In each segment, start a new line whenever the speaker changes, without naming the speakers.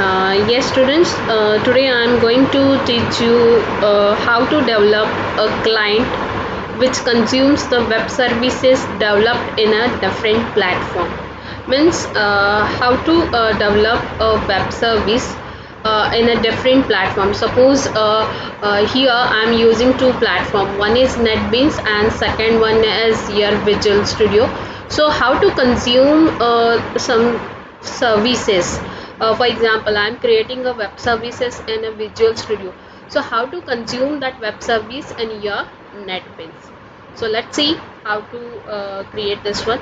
Uh, yes students uh, today i am going to teach you uh, how to develop a client which consumes the web services developed in a different platform. Means uh, how to uh, develop a web service uh, in a different platform. Suppose here i am using two platform. One is netbeans and second one is your visual studio. So how to consume some services uh, for example i'm creating a web services in a visual studio. So how to consume that web service in your netbeans so let's see how to uh, create this one.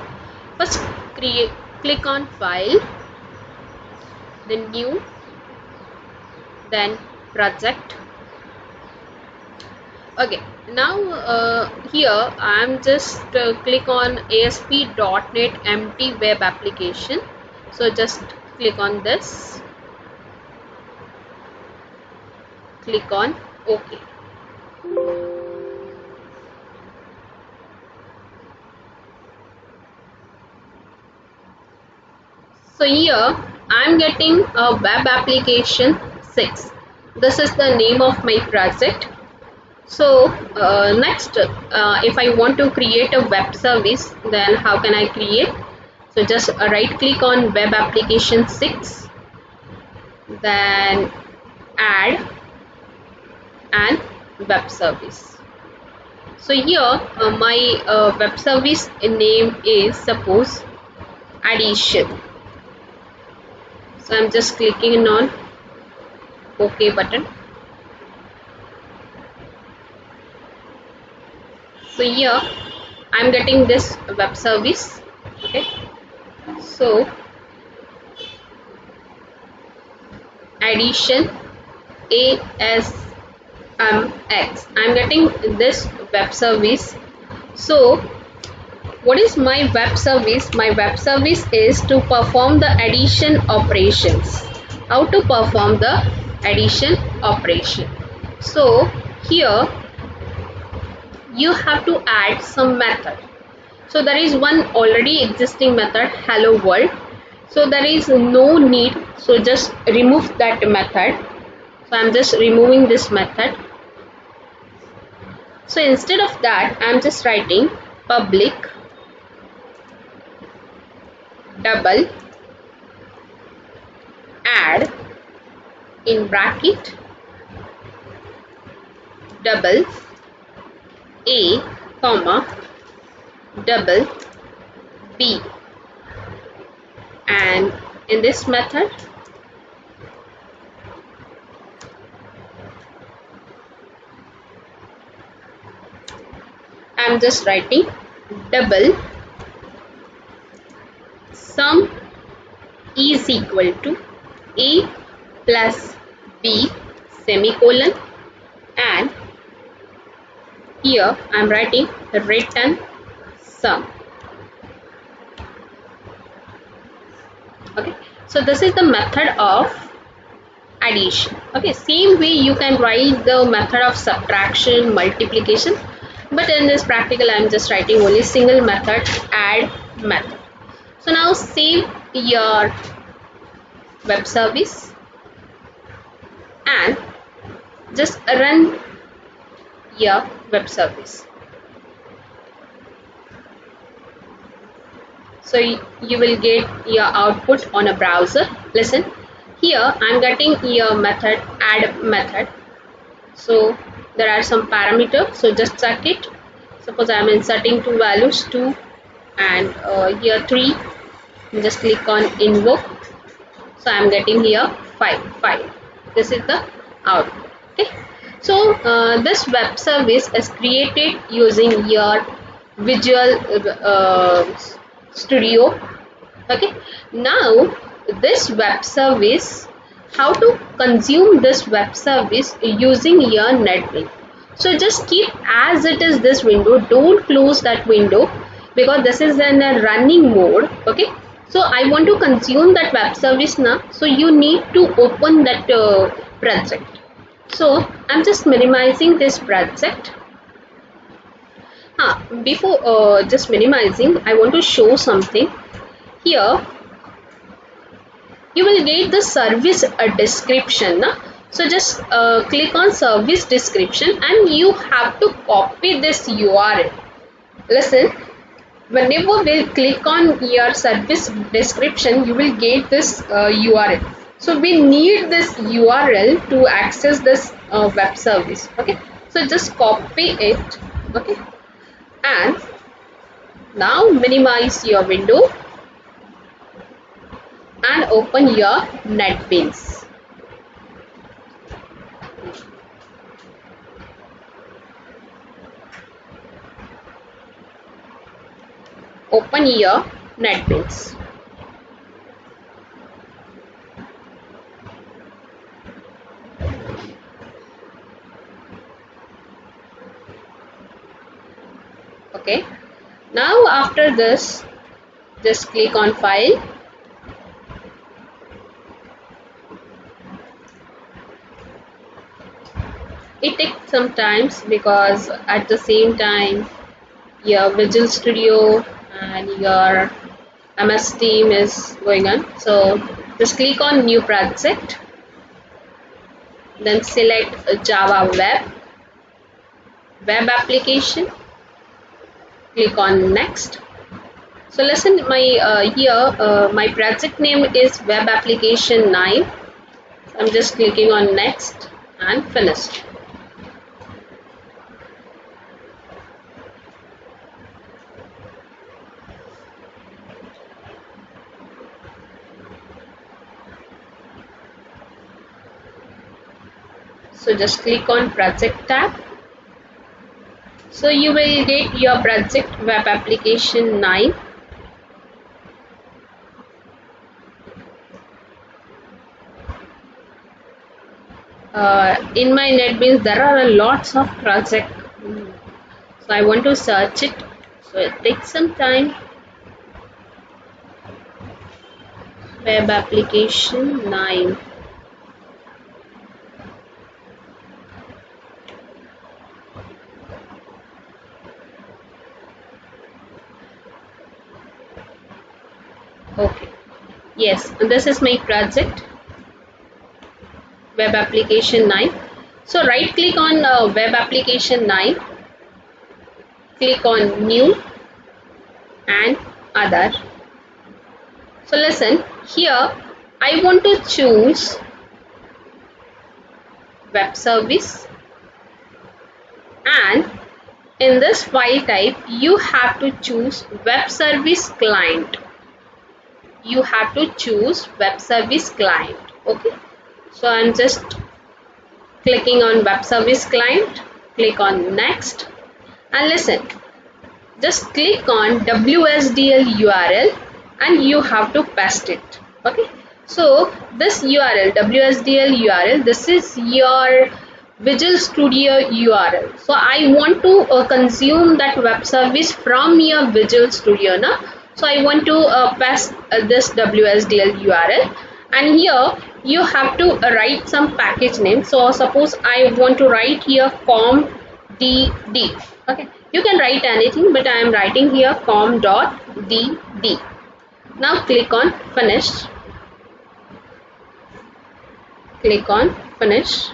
First create click on file then new then project. Okay now uh, here i'm just uh, click on asp.net empty web application. So just click on this. Click on ok. So here i'm getting a web application 6 this is the name of my project. So uh, next uh, if i want to create a web service then how can i create so just right click on web application 6 then add and web service. So here uh, my uh, web service name is suppose addition. So I'm just clicking on OK button. So here I'm getting this web service okay so addition asmx i'm getting this web service. So what is my web service? My web service is to perform the addition operations. How to perform the addition operation? So here you have to add some method so there is one already existing method hello world. So there is no need. So just remove that method. So i'm just removing this method. So instead of that i'm just writing public double add in bracket double a comma double b. And in this method I'm just writing double sum is equal to a plus b semicolon. And here I'm writing return sum okay. So this is the method of addition. Okay same way you can write the method of subtraction multiplication. But in this practical i'm just writing only single method add method. So now save your web service and just run your web service so you will get your output on a browser. Listen. Here i'm getting your method add method. So there are some parameters. So just check it. Suppose i'm inserting two values 2 and uh, here 3 just click on invoke. So i'm getting here 5 5 this is the output. Okay. So uh, this web service is created using your visual uh, studio. Okay. Now this web service how to consume this web service using your netbeans so just keep as it is this window. Don't close that window because this is in a running mode. Okay. So i want to consume that web service now. So you need to open that uh, project. So i'm just minimizing this project Ah, before uh, just minimizing I want to show something. Here you will get the service uh, description na? so just uh, click on service description and you have to copy this url listen whenever we click on your service description you will get this uh, url so we need this url to access this uh, web service okay? So just copy it okay and now minimize your window and open your NetBeans. Open your NetBeans. Okay? Now after this just click on file. It takes some times because at the same time your Visual Studio and your MS team is going on. So just click on new project then select Java web web application click on next. So listen my uh, here uh, my project name is web application 9 I'm just clicking on next and finished. So just click on project tab so you will get your project web application 9 uh, in my NetBeans there are a lots of project. So I want to search it. So it takes some time. Web application 9 okay. Yes this is my project web application 9 so right click on uh, web application 9 click on new and other. So listen here I want to choose web service and in this file type you have to choose web service client you have to choose web service client okay? So i'm just clicking on web service client click on next. And listen just click on wsdl url and you have to paste it okay? So this url wsdl url this is your visual studio url so i want to uh, consume that web service from your visual studio now so I want to uh, pass uh, this WSDL URL and here you have to write some package name. So suppose I want to write here com dd okay. You can write anything but I am writing here com dot dd now click on finish. Click on finish.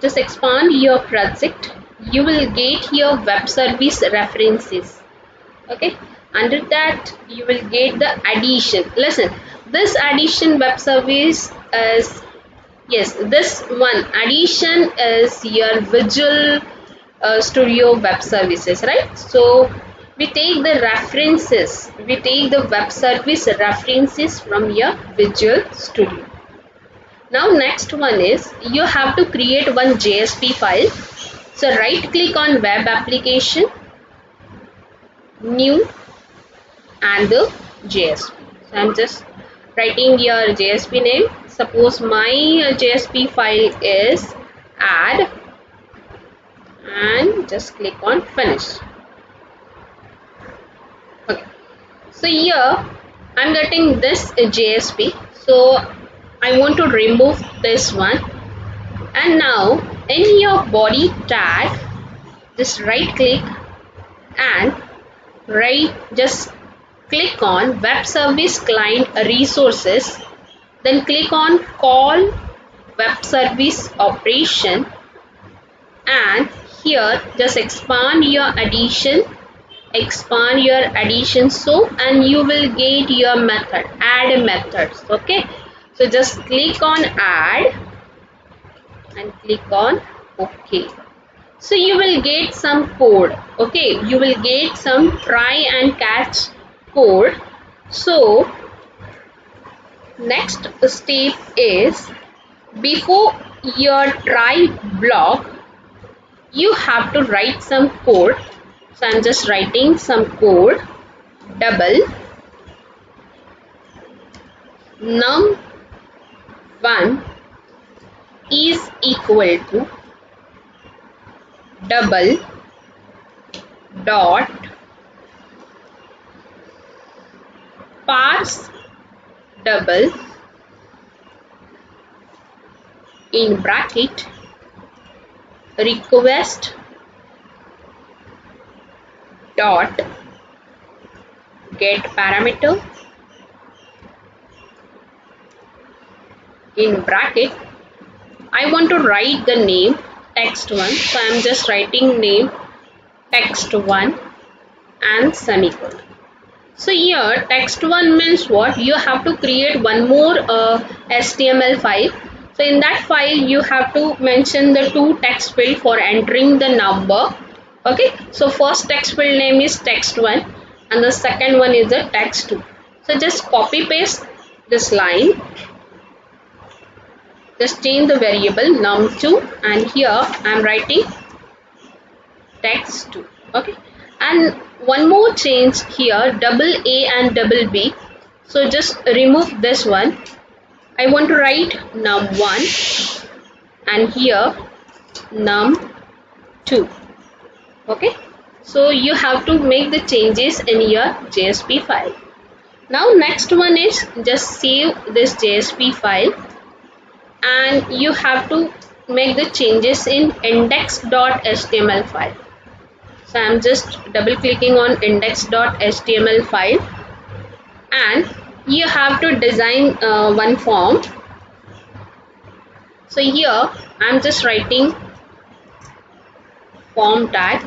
Just expand your project. You will get here web service references okay? Under that you will get the addition. Listen this addition web service is yes this one addition is your visual uh, studio web services right? So we take the references we take the web service references from your visual studio. Now next one is you have to create one JSP file. So right click on web application new and the JSP. So I'm just writing your JSP name. Suppose my JSP file is add and just click on finish. Okay. So here I'm getting this JSP. So I want to remove this one and now in your body tag just right click and right just click on web service client resources then click on call web service operation and here just expand your addition expand your addition so and you will get your method add methods okay? So just click on add and click on ok so you will get some code okay? You will get some try and catch code. So next step is before your try block you have to write some code. So i'm just writing some code double num1 is equal to double dot parse double in bracket request dot get parameter in bracket. I want to write the name text1 so I am just writing name text1 and semicolon so here text1 means what? You have to create one more uh, HTML file. So in that file you have to mention the two text field for entering the number. Okay? So first text field name is text1 and the second one is the text2 so just copy paste this line just change the variable num2 and here I am writing text2 okay? And one more change here double A and double B. So just remove this one. I want to write num1 and here num2 okay? So you have to make the changes in your JSP file. Now next one is just save this JSP file and you have to make the changes in index.html file. So i'm just double clicking on index.html file. And you have to design uh, one form. So here i'm just writing form tag.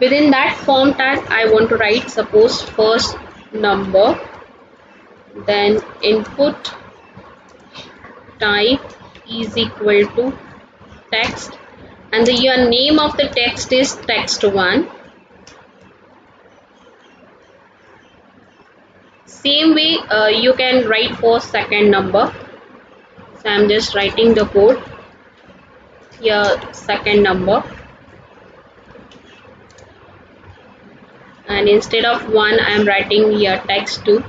Within that form tag i want to write suppose first number then input type is equal to text and the your name of the text is text1 same way uh, you can write for second number. So i'm just writing the code. Here second number and instead of 1 I am writing here text 2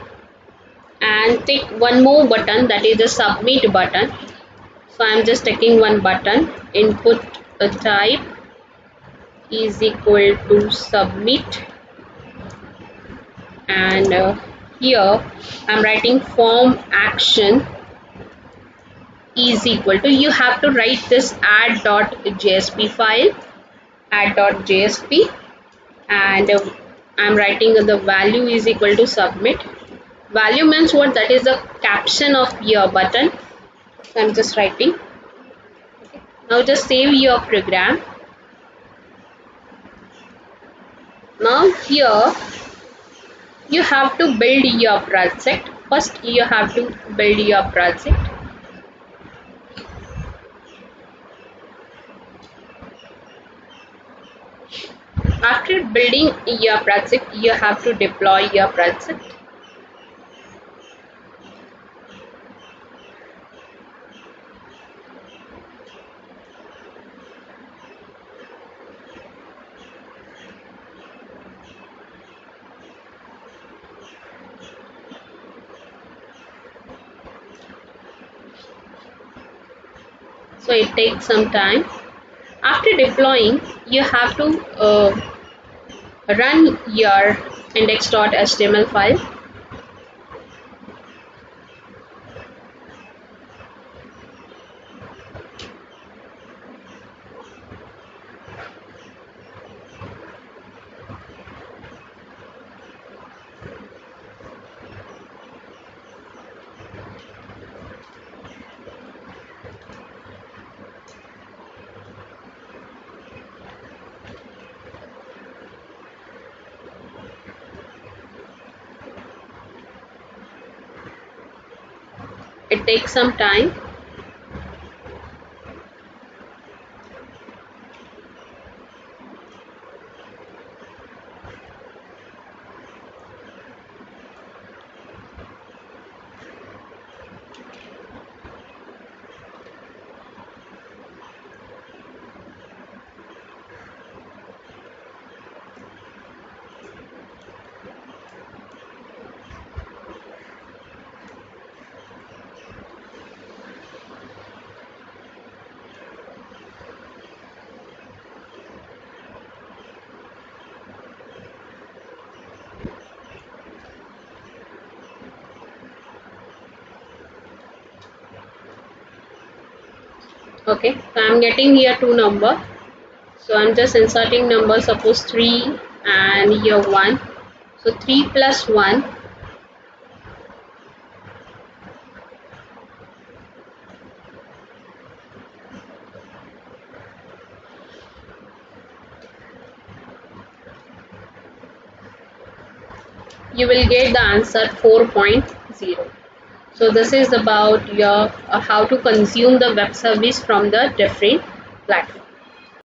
and take one more button that is the submit button. So I am just taking one button. Input type is equal to submit. And uh, here I'm writing form action is equal to you have to write this add.jsp file add.jsp and uh, I'm writing the value is equal to submit. Value means what? That is the caption of your button. So I'm just writing. Now just save your program. Now here you have to build your project. First you have to build your project. After building your project you have to deploy your project. So it takes some time. After deploying you have to uh, run your index.html file it takes some time okay so i'm getting here two number. So i'm just inserting number suppose 3 and here 1 so 3 plus 1 you will get the answer 4.0 so this is about your uh, how to consume the web service from the different platform